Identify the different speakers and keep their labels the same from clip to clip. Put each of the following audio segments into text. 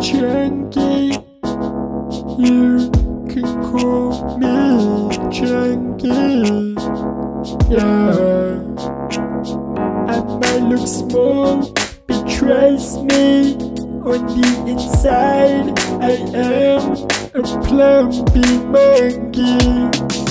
Speaker 1: Chunky. You can call me Chunky. Yeah. I might look small, betrays me. On the inside, I am a plumpy monkey.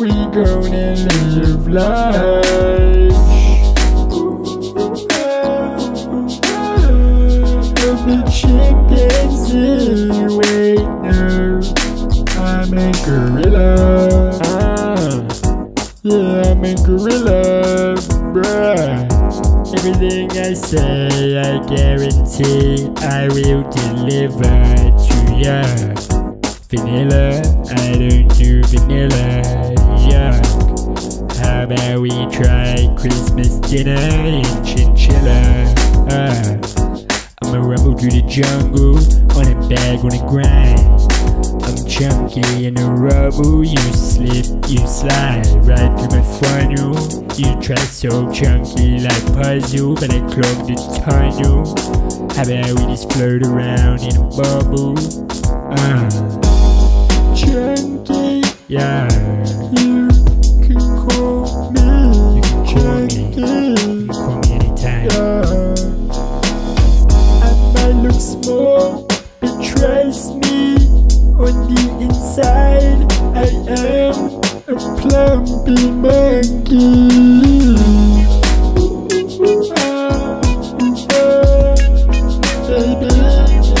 Speaker 1: We gonna live life. The chimpanzee, wait, no, I'm a gorilla. Ah, yeah, I'm a gorilla, bruh. Everything I say, I guarantee I will deliver to ya. Vanilla, I don't do vanilla, yuck. How about we try Christmas dinner in chinchilla? Uh, I'm a rumble through the jungle, on a bag, on a grind. I'm chunky in a rubble, you slip, you slide right through my funnel. You try so chunky like puzzle, but I clog the tunnel. How about we just float around in a bubble? Uh, yeah. You can call me.
Speaker 2: You can call me. You can call me anytime.
Speaker 1: Yeah. I might look small, betrays me. On the inside, I am a plumpy monkey. Baby,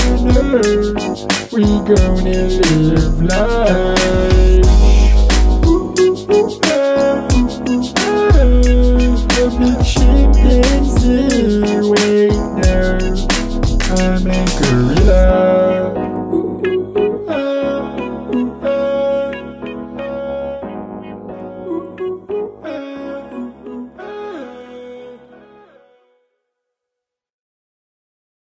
Speaker 1: you know we gonna live life. Sleep is the. I'm a gorilla.